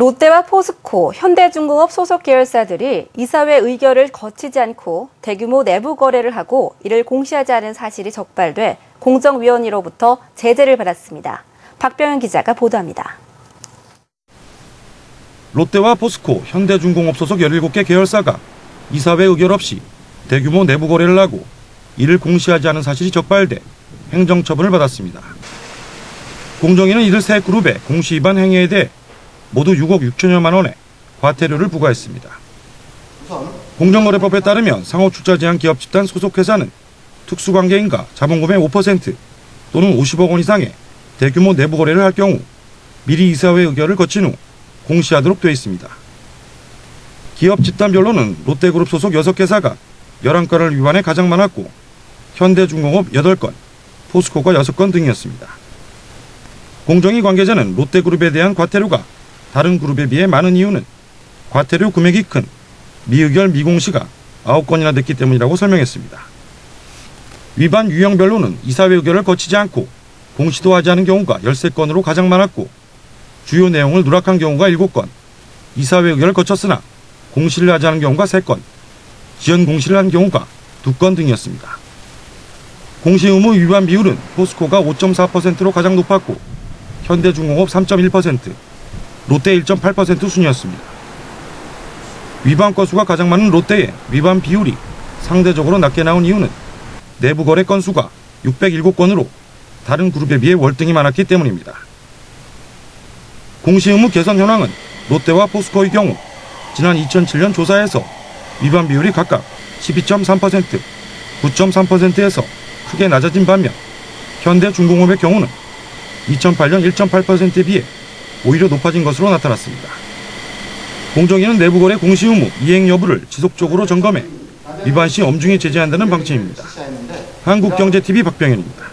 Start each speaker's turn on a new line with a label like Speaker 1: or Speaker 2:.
Speaker 1: 롯데와 포스코, 현대중공업 소속 계열사들이 이사회 의결을 거치지 않고 대규모 내부 거래를 하고 이를 공시하지 않은 사실이 적발돼 공정위원회로부터 제재를 받았습니다. 박병현 기자가 보도합니다.
Speaker 2: 롯데와 포스코, 현대중공업 소속 17개 계열사가 이사회 의결 없이 대규모 내부 거래를 하고 이를 공시하지 않은 사실이 적발돼 행정처분을 받았습니다. 공정위는 이들 세 그룹의 공시 위반 행위에 대해 모두 6억 6천여만 원의 과태료를 부과했습니다. 공정거래법에 따르면 상호출자 제한 기업 집단 소속 회사는 특수관계인과 자본금의 5% 또는 50억 원 이상의 대규모 내부 거래를 할 경우 미리 이사회 의결을 거친 후 공시하도록 되어 있습니다. 기업 집단별로는 롯데그룹 소속 6개사가 11건을 위반해 가장 많았고 현대중공업 8건, 포스코가 6건 등이었습니다. 공정위 관계자는 롯데그룹에 대한 과태료가 다른 그룹에 비해 많은 이유는 과태료 금액이 큰 미의결 미공시가 9건이나 됐기 때문이라고 설명했습니다. 위반 유형별로는 이사회 의결을 거치지 않고 공시도 하지 않은 경우가 13건으로 가장 많았고 주요 내용을 누락한 경우가 7건, 이사회 의결을 거쳤으나 공시를 하지 않은 경우가 3건, 지연 공시를 한 경우가 2건 등이었습니다. 공시 의무 위반 비율은 포스코가 5.4%로 가장 높았고 현대중공업 3.1%, 롯데 1.8% 순이었습니다. 위반 건수가 가장 많은 롯데의 위반 비율이 상대적으로 낮게 나온 이유는 내부 거래 건수가 607건으로 다른 그룹에 비해 월등히 많았기 때문입니다. 공시 의무 개선 현황은 롯데와 포스코의 경우 지난 2007년 조사에서 위반 비율이 각각 12.3%, 9.3%에서 크게 낮아진 반면 현대중공업의 경우는 2008년 1.8%에 비해 오히려 높아진 것으로 나타났습니다. 공정위는 내부 거래 공시 의무 이행 여부를 지속적으로 점검해 위반 시 엄중히 제재한다는 방침입니다. 한국경제TV 박병현입니다.